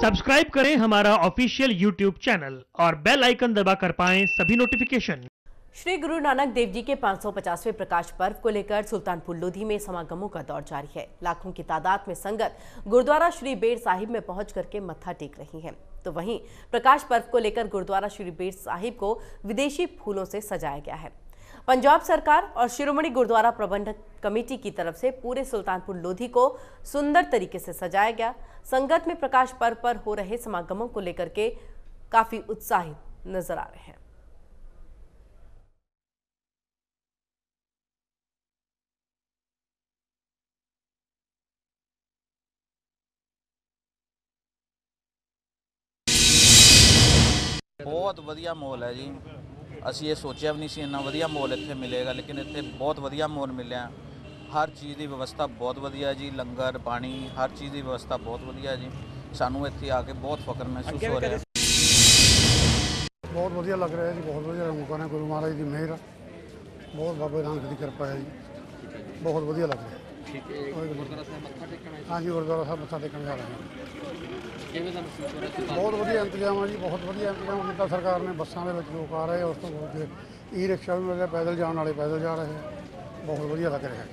Subscribe करें हमारा official YouTube channel और बेल आइकन दबाकर पाएँ सभी नोटिफिकेशन श्री गुरु नानक देव जी के 550वें प्रकाश पर्व को लेकर सुल्तानपुर लोधी में समागमों का दौर जारी है। लाखों की तादाद में संगत गुरुद्वारा श्री बेर साहिब में पहुँच करके मत्था टेक रही है। तो वहीं प्रकाश पर्व को लेकर गुरुद्वारा श्री बेर साहिब को विदेशी फूलों से सजाया गया है। पंजाब सरकार और शिरोमणि गुरुद्वारा प्रबंधक कमेटी की तरफ से पूरे सुल्तानपुर लोधी को सुंदर तरीके से सजाया गया संगत में प्रकाश पर्व पर हो रहे समागमों को लेकर के काफी उत्साहित नजर आ रहे हैं ਬਹੁਤ ਵਧੀਆ ਮੋਲ ਹੈ ਜੀ ਅਸੀਂ ਇਹ ਸੋਚਿਆ ਵੀ ਨਹੀਂ ਸੀ ਇੰਨਾ ਵਧੀਆ ਮੋਲ ਇੱਥੇ ਮਿਲੇਗਾ ਲੇਕਿਨ ਇੱਥੇ ਬਹੁਤ ਵਧੀਆ ਮੋਲ ਮਿਲਿਆ। ਹਰ ਚੀਜ਼ ਦੀ ਵਿਵਸਥਾ ਬਹੁਤ ਵਧੀਆ ਜੀ ਲੰਗਰ ਪਾਣੀ ਹਰ ਚੀਜ਼ ਦੀ ਵਿਵਸਥਾ ਬਹੁਤ ਵਧੀਆ ਜੀ। ਸਾਨੂੰ ਇੱਥੇ ਆ ਕੇ ਬਹੁਤ ਫਖਰ ਮਹਿਸੂਸ ਹੋ ਰਿਹਾ। ਬਹੁਤ ਵਧੀਆ ਲੱਗ ਰਿਹਾ ਜੀ ਬਹੁਤ ਵਧੀਆ ਰੰਗਾਂ ਨੇ ਗੁਰੂ ਮਹਾਰਾਜ ਦੀ ਮਿਹਰ। ਬਹੁਤ ਬਾਬਾ ਨਾਨਕ ਦੀ ਕਿਰਪਾ ਹੈ ਜੀ। ਬਹੁਤ ਵਧੀਆ ਲੱਗ ਰਿਹਾ। ਠੀਕ ਹੈ ਗੁਰਦੁਆਰਾ ਸਾਹਿਬ ਮੱਥਾ ਟੇਕਣ ਆਏ ਹਾਂਜੀ ਗੁਰਦੁਆਰਾ ਸਾਹਿਬ ਮੱਥਾ ਟੇਕਣ ਜਾ ਰਹੇ ਹਾਂ। ਕਿਵੇਂ ਦਾ ਮਹਿਸੂਸ ਹੋ ਰਿਹਾ ਸੀ? ਬਹੁਤ ਵਧੀਆ ਇੰਤਜ਼ਾਮ ਆ ਜੀ ਬਹੁਤ ਵਧੀਆ ਇੰਤਜ਼ਾਮ ਕੀਤਾ ਸਰਕਾਰ ਨੇ। ਬੱਸਾਂ ਦੇ ਵਿੱਚ ਲੋਕ ਆ ਰਹੇ ਉਸ ਤੋਂ ਬਾਅਦ ਈ ਰਿਕਸ਼ਾ ਵੀ ਮਿਲ ਰਿਹਾ ਪੈਦਲ ਜਾਣ ਵਾਲੇ ਪੈਦਲ ਜਾ ਰਹੇ ਆ। ਬਹੁਤ ਵਧੀਆ ਲੱਗ ਰਿਹਾ।